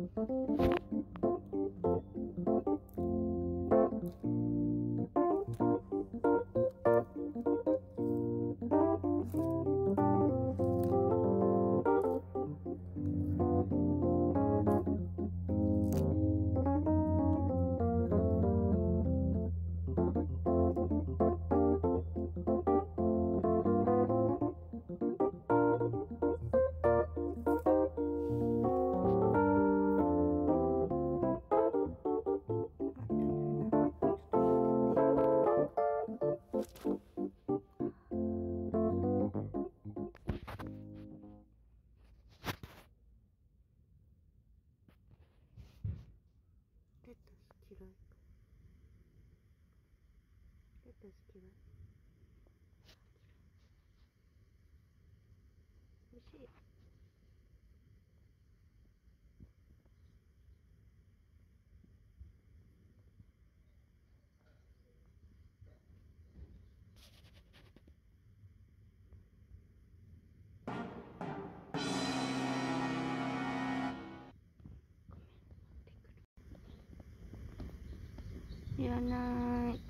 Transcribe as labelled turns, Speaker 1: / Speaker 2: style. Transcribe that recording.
Speaker 1: thank you レタス嫌い美味しい。いらない。